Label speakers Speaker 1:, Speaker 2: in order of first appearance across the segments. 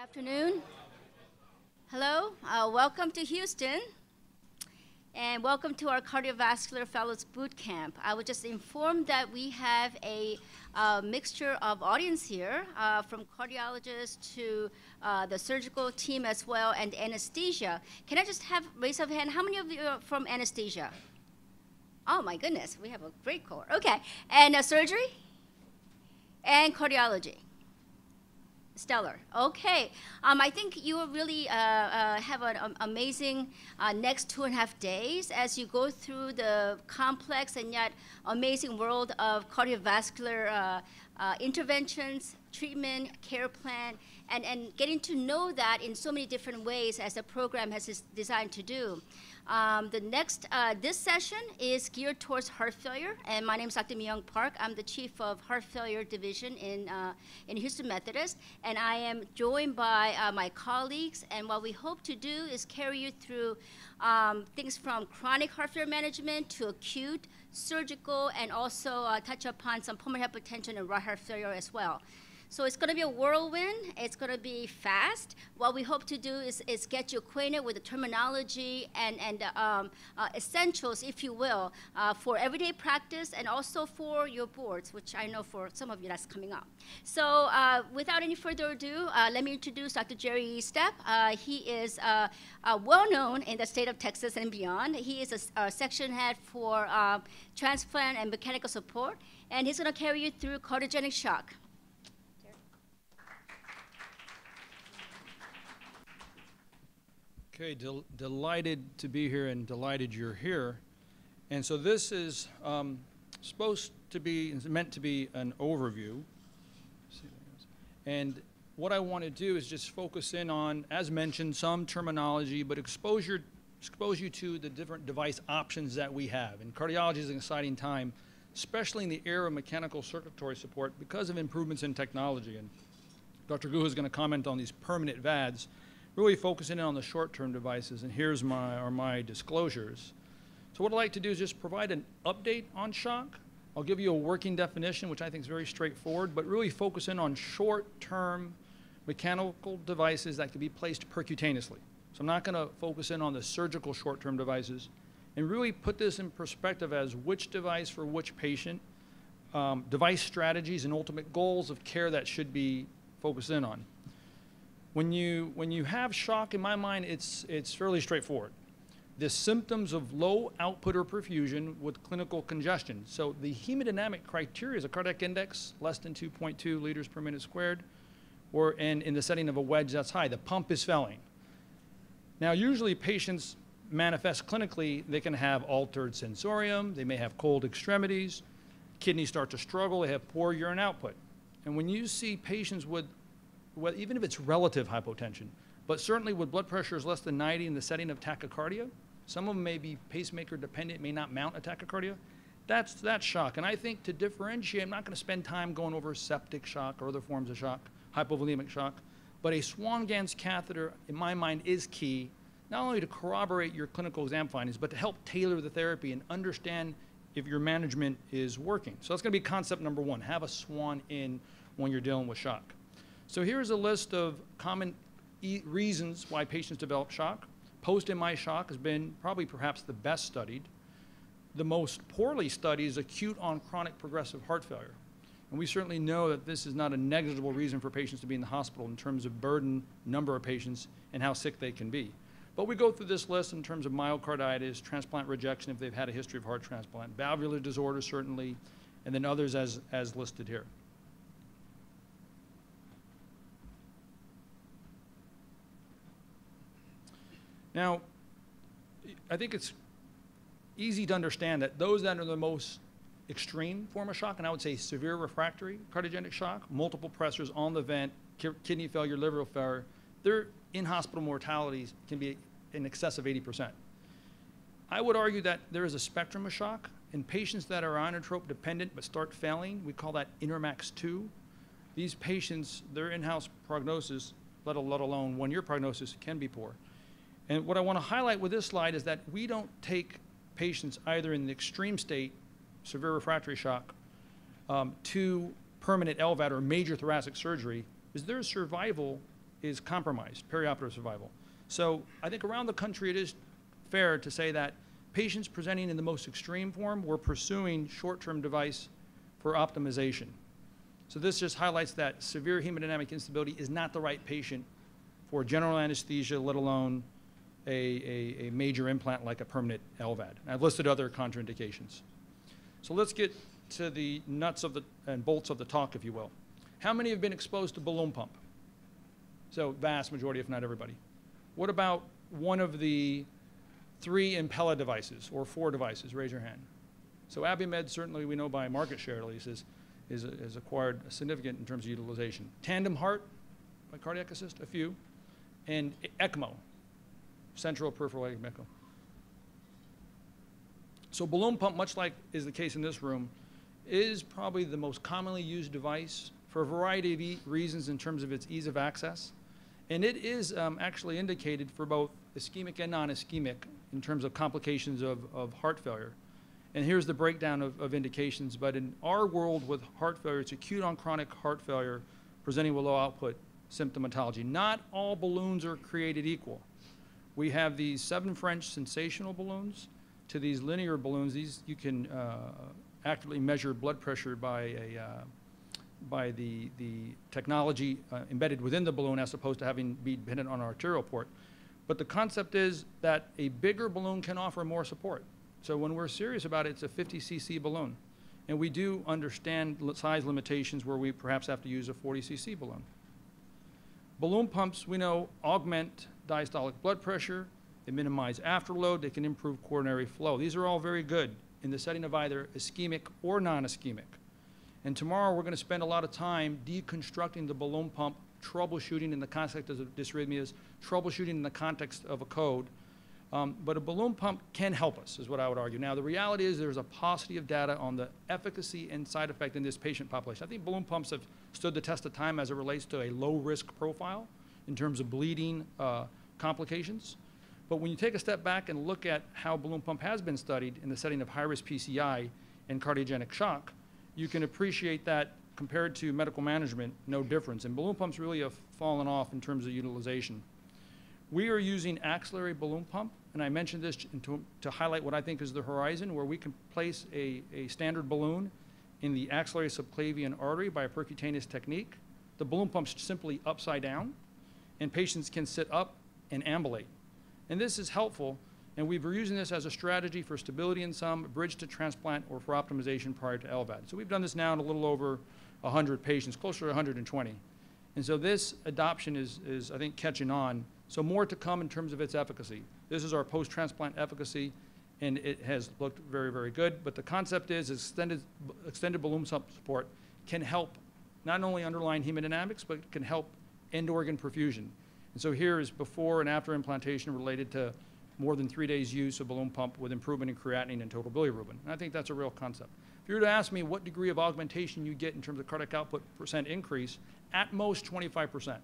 Speaker 1: afternoon. Hello, uh, welcome to Houston, and welcome to our Cardiovascular Fellows Boot Camp. I was just informed that we have a uh, mixture of audience here, uh, from cardiologists to uh, the surgical team as well, and anesthesia. Can I just have raise of hand? How many of you are from anesthesia? Oh my goodness, we have a great corps. Okay, and uh, surgery and cardiology. Stellar. Okay. Um, I think you will really uh, uh, have an um, amazing uh, next two and a half days as you go through the complex and yet amazing world of cardiovascular uh, uh, interventions, treatment, care plan, and, and getting to know that in so many different ways as the program has designed to do. Um, the next, uh, this session is geared towards heart failure, and my name is Dr. Myung Park. I'm the chief of heart failure division in, uh, in Houston Methodist, and I am joined by uh, my colleagues, and what we hope to do is carry you through um, things from chronic heart failure management to acute, surgical, and also uh, touch upon some pulmonary hypertension and right heart failure as well. So it's going to be a whirlwind. It's going to be fast. What we hope to do is, is get you acquainted with the terminology and, and um, uh, essentials, if you will, uh, for everyday practice and also for your boards, which I know for some of you that's coming up. So uh, without any further ado, uh, let me introduce Dr. Jerry Estep. Uh, he is uh, well known in the state of Texas and beyond. He is a, a section head for transplant and mechanical support, and he's going to carry you through cardiogenic shock.
Speaker 2: Okay, del delighted to be here and delighted you're here. And so this is um, supposed to be, meant to be an overview. And what I want to do is just focus in on, as mentioned, some terminology, but expose, your, expose you to the different device options that we have. And cardiology is an exciting time, especially in the era of mechanical circulatory support because of improvements in technology. And Dr. Guha is going to comment on these permanent VADs really focusing in on the short-term devices, and here's my, are my disclosures. So what I'd like to do is just provide an update on shock. I'll give you a working definition, which I think is very straightforward, but really focus in on short-term mechanical devices that can be placed percutaneously. So I'm not going to focus in on the surgical short-term devices and really put this in perspective as which device for which patient, um, device strategies and ultimate goals of care that should be focused in on. When you, when you have shock, in my mind, it's, it's fairly straightforward. The symptoms of low output or perfusion with clinical congestion. So the hemodynamic criteria is a cardiac index less than 2.2 liters per minute squared, or and in the setting of a wedge that's high. The pump is failing. Now, usually patients manifest clinically, they can have altered sensorium, they may have cold extremities, kidneys start to struggle, they have poor urine output. And when you see patients with well, even if it's relative hypotension, but certainly with blood pressure is less than 90 in the setting of tachycardia, some of them may be pacemaker dependent, may not mount a tachycardia. That's, that's shock. And I think to differentiate, I'm not going to spend time going over septic shock or other forms of shock, hypovolemic shock, but a Swan-Ganz catheter, in my mind, is key, not only to corroborate your clinical exam findings, but to help tailor the therapy and understand if your management is working. So that's going to be concept number one, have a SWAN in when you're dealing with shock. So here's a list of common e reasons why patients develop shock. Post-MI shock has been probably perhaps the best studied. The most poorly studied is acute on chronic progressive heart failure. And we certainly know that this is not a negligible reason for patients to be in the hospital in terms of burden, number of patients, and how sick they can be. But we go through this list in terms of myocarditis, transplant rejection if they've had a history of heart transplant, valvular disorder certainly, and then others as, as listed here. Now, I think it's easy to understand that those that are the most extreme form of shock, and I would say severe refractory cardiogenic shock, multiple pressors on the vent, kidney failure, liver failure, their in-hospital mortalities can be in excess of 80%. I would argue that there is a spectrum of shock. In patients that are inotrope dependent but start failing, we call that INTERMACS 2. These patients, their in-house prognosis, let alone one-year prognosis, can be poor. And what I want to highlight with this slide is that we don't take patients either in the extreme state, severe refractory shock, um, to permanent LVAD or major thoracic surgery, is their survival is compromised, perioperative survival. So I think around the country, it is fair to say that patients presenting in the most extreme form, we're pursuing short-term device for optimization. So this just highlights that severe hemodynamic instability is not the right patient for general anesthesia, let alone a, a, a major implant like a permanent LVAD. And I've listed other contraindications. So let's get to the nuts of the, and bolts of the talk, if you will. How many have been exposed to balloon pump? So vast majority, if not everybody. What about one of the three Impella devices or four devices? Raise your hand. So Abiomed, certainly we know by market share at least, is, is, is acquired a significant in terms of utilization. Tandem Heart, by cardiac assist, a few. And ECMO, central peripheral ECMO. So balloon pump, much like is the case in this room, is probably the most commonly used device for a variety of e reasons in terms of its ease of access. And it is um, actually indicated for both ischemic and non-ischemic in terms of complications of, of heart failure. And here's the breakdown of, of indications. But in our world with heart failure, it's acute on chronic heart failure presenting with low output symptomatology. Not all balloons are created equal. We have these seven French sensational balloons to these linear balloons. These you can uh, accurately measure blood pressure by a uh, by the the technology uh, embedded within the balloon as opposed to having be dependent on our arterial port. But the concept is that a bigger balloon can offer more support. So when we're serious about it, it's a 50 cc balloon. And we do understand size limitations where we perhaps have to use a 40 cc balloon. Balloon pumps, we know, augment diastolic blood pressure, they minimize afterload, they can improve coronary flow. These are all very good in the setting of either ischemic or non-ischemic. And tomorrow we're going to spend a lot of time deconstructing the balloon pump, troubleshooting in the context of dysrhythmias, troubleshooting in the context of a code. Um, but a balloon pump can help us, is what I would argue. Now, the reality is there's a paucity of data on the efficacy and side effect in this patient population. I think balloon pumps have stood the test of time as it relates to a low risk profile in terms of bleeding uh, complications. But when you take a step back and look at how balloon pump has been studied in the setting of high risk PCI and cardiogenic shock, you can appreciate that compared to medical management, no difference. And balloon pumps really have fallen off in terms of utilization. We are using axillary balloon pump, and I mentioned this to, to highlight what I think is the horizon, where we can place a, a standard balloon in the axillary subclavian artery by a percutaneous technique. The balloon pump's simply upside down, and patients can sit up and ambulate. And this is helpful and we were using this as a strategy for stability in some, bridge to transplant, or for optimization prior to LVAD. So we've done this now in a little over 100 patients, closer to 120. And so this adoption is, is, I think, catching on. So more to come in terms of its efficacy. This is our post-transplant efficacy, and it has looked very, very good. But the concept is extended, extended balloon support can help not only underlying hemodynamics, but can help end organ perfusion. And so here is before and after implantation related to more than three days use of balloon pump with improvement in creatinine and total bilirubin. And I think that's a real concept. If you were to ask me what degree of augmentation you get in terms of cardiac output percent increase, at most 25%.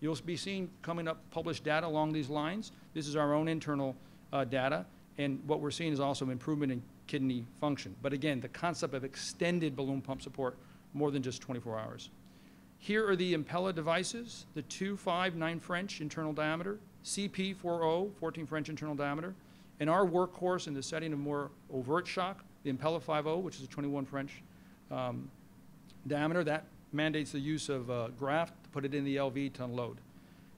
Speaker 2: You'll be seeing coming up published data along these lines. This is our own internal uh, data. And what we're seeing is also improvement in kidney function. But again, the concept of extended balloon pump support more than just 24 hours. Here are the Impella devices, the 2, 5, 9 French internal diameter, CP40, 14 French internal diameter, and our workhorse in the setting of more overt shock, the Impella 50, which is a 21 French um, diameter, that mandates the use of uh, graft to put it in the LV to unload.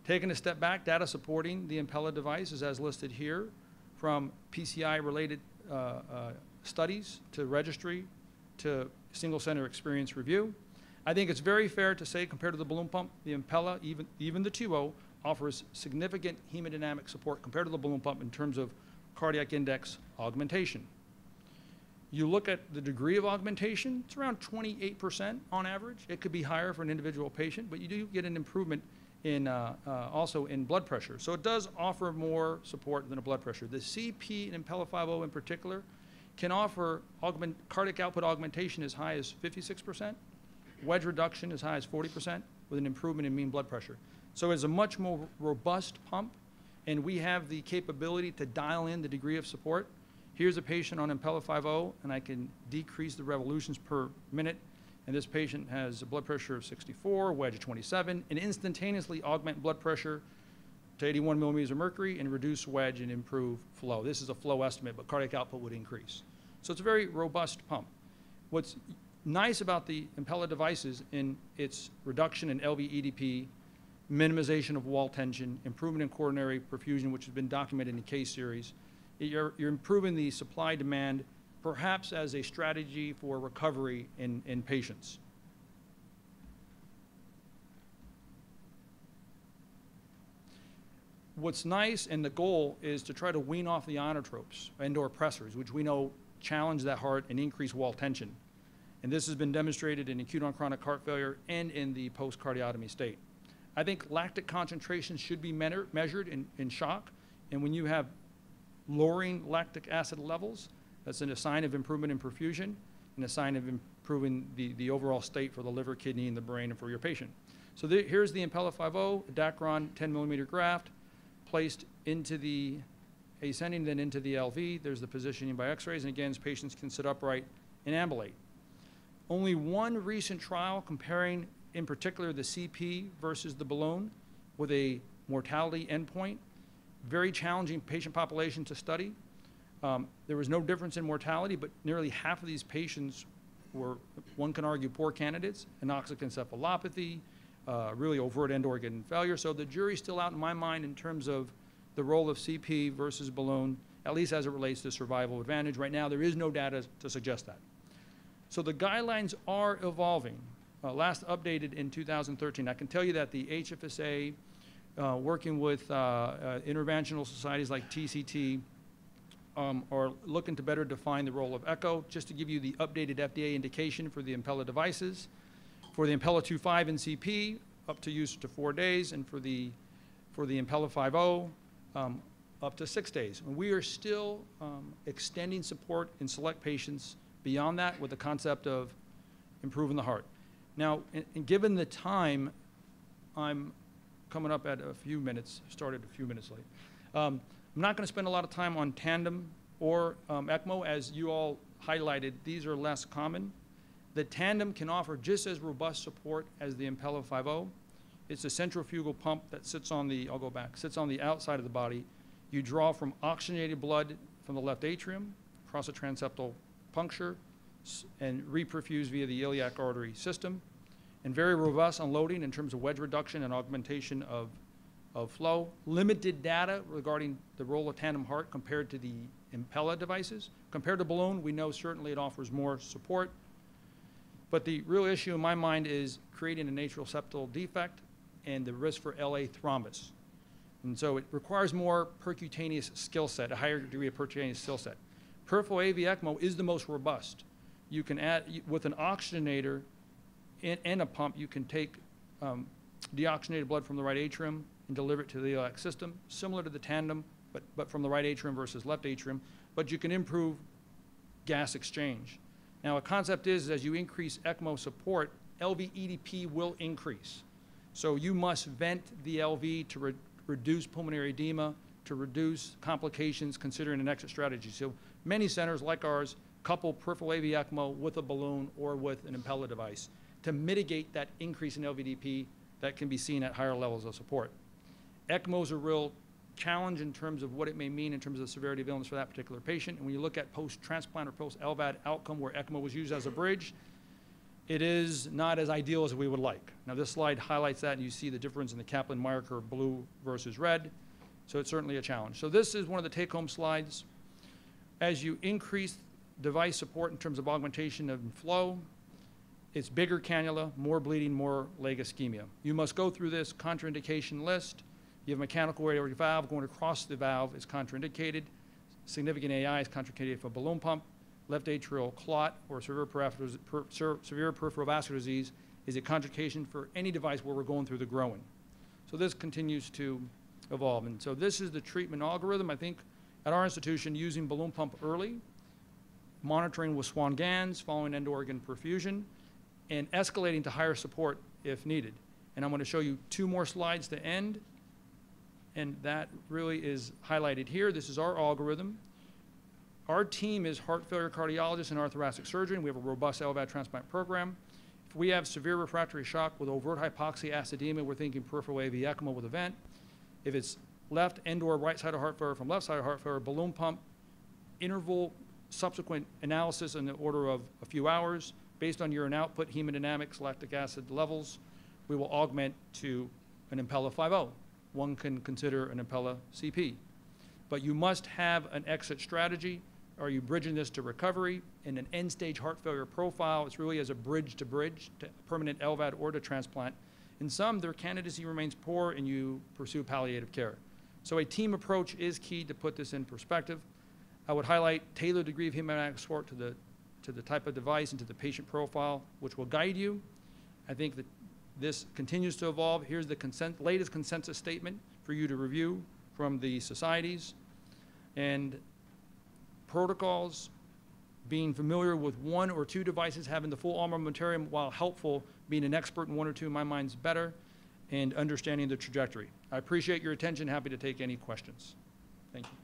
Speaker 2: Taking a step back, data supporting the Impella device is as listed here from PCI-related uh, uh, studies to registry to single center experience review. I think it's very fair to say compared to the balloon pump, the Impella, even, even the 2.0, offers significant hemodynamic support compared to the balloon pump in terms of cardiac index augmentation. You look at the degree of augmentation, it's around 28% on average. It could be higher for an individual patient, but you do get an improvement in uh, uh, also in blood pressure. So it does offer more support than a blood pressure. The CP and Impella 50 in particular can offer augment, cardiac output augmentation as high as 56%, wedge reduction as high as 40%, with an improvement in mean blood pressure. So it's a much more robust pump, and we have the capability to dial in the degree of support. Here's a patient on Impella 5.0, and I can decrease the revolutions per minute And this patient has a blood pressure of 64, wedge of 27, and instantaneously augment blood pressure to 81 millimeters of mercury and reduce wedge and improve flow. This is a flow estimate, but cardiac output would increase. So it's a very robust pump. What's nice about the Impella devices in its reduction in LV EDP, minimization of wall tension, improvement in coronary perfusion, which has been documented in the case series, you're, you're improving the supply demand perhaps as a strategy for recovery in, in patients. What's nice and the goal is to try to wean off the inotropes and or pressors, which we know challenge that heart and increase wall tension. And this has been demonstrated in acute on chronic heart failure and in the post-cardiotomy state. I think lactic concentration should be measured in, in shock. And when you have lowering lactic acid levels, that's a sign of improvement in perfusion and a sign of improving the, the overall state for the liver, kidney, and the brain and for your patient. So the, here's the Impella 5.0, Dacron 10 millimeter graft placed into the ascending, then into the LV. There's the positioning by x-rays. And again, patients can sit upright and ambulate. Only one recent trial comparing, in particular, the CP versus the balloon with a mortality endpoint. Very challenging patient population to study. Um, there was no difference in mortality, but nearly half of these patients were, one can argue, poor candidates, anoxic encephalopathy, uh, really overt end organ failure. So the jury's still out in my mind in terms of the role of CP versus balloon, at least as it relates to survival advantage. Right now, there is no data to suggest that. So the guidelines are evolving. Uh, last updated in 2013. I can tell you that the HFSA, uh, working with uh, uh, interventional societies like TCT, um, are looking to better define the role of echo. Just to give you the updated FDA indication for the Impella devices. For the Impella 2.5 and CP, up to use to four days, and for the, for the Impella 5.0, um, up to six days. And we are still um, extending support in select patients beyond that with the concept of improving the heart. Now, given the time, I'm coming up at a few minutes, started a few minutes late. Um, I'm not going to spend a lot of time on tandem or um, ECMO, as you all highlighted. These are less common. The tandem can offer just as robust support as the Impella 5.0. It's a centrifugal pump that sits on the, I'll go back, sits on the outside of the body. You draw from oxygenated blood from the left atrium, across a transeptal puncture, and reperfuse via the iliac artery system. And very robust unloading in terms of wedge reduction and augmentation of, of flow. Limited data regarding the role of tandem heart compared to the Impella devices. Compared to balloon, we know certainly it offers more support. But the real issue in my mind is creating a atrial septal defect and the risk for LA thrombus. And so it requires more percutaneous skill set, a higher degree of percutaneous skill set. Peripheral AV ECMO is the most robust. You can add, with an oxygenator and, and a pump, you can take um, deoxygenated blood from the right atrium and deliver it to the iliac system, similar to the tandem, but, but from the right atrium versus left atrium. But you can improve gas exchange. Now, a concept is as you increase ECMO support, LV EDP will increase. So you must vent the LV to re reduce pulmonary edema, to reduce complications, considering an exit strategy. So many centers like ours couple peripheral AV ECMO with a balloon or with an Impella device to mitigate that increase in LVDP that can be seen at higher levels of support. ECMO is a real challenge in terms of what it may mean in terms of severity of illness for that particular patient. And when you look at post-transplant or post-LVAD outcome where ECMO was used as a bridge, it is not as ideal as we would like. Now this slide highlights that and you see the difference in the Kaplan-Meier curve blue versus red. So it's certainly a challenge. So this is one of the take-home slides. As you increase device support in terms of augmentation of flow, it's bigger cannula, more bleeding, more leg ischemia. You must go through this contraindication list. You have mechanical aortic valve going across the valve is contraindicated. Significant AI is contraindicated for balloon pump left atrial clot or severe peripheral, per, severe peripheral vascular disease is a contraindication for any device where we're going through the growing. So this continues to evolve. And so this is the treatment algorithm, I think, at our institution using balloon pump early, monitoring with Swan-Ganz, following end organ perfusion, and escalating to higher support if needed. And I'm going to show you two more slides to end. And that really is highlighted here. This is our algorithm. Our team is heart failure cardiologists and arthrothoracic surgeon. We have a robust LVAD transplant program. If we have severe refractory shock with overt hypoxia, acidemia, we're thinking peripheral AV ECMO with a vent. If it's left and/or right side of heart failure from left side of heart failure, balloon pump, interval subsequent analysis in the order of a few hours. Based on urine output, hemodynamics, lactic acid levels, we will augment to an Impella 5.0. One can consider an Impella CP. But you must have an exit strategy. Are you bridging this to recovery? In an end-stage heart failure profile, it's really as a bridge to bridge to permanent LVAD or to transplant. In some, their candidacy remains poor and you pursue palliative care. So a team approach is key to put this in perspective. I would highlight tailored degree of hemodynamic support to the, to the type of device and to the patient profile, which will guide you. I think that this continues to evolve. Here's the consent, latest consensus statement for you to review from the societies. And protocols, being familiar with one or two devices, having the full armamentarium, while helpful, being an expert in one or two, in my mind's better, and understanding the trajectory. I appreciate your attention. Happy to take any questions. Thank you.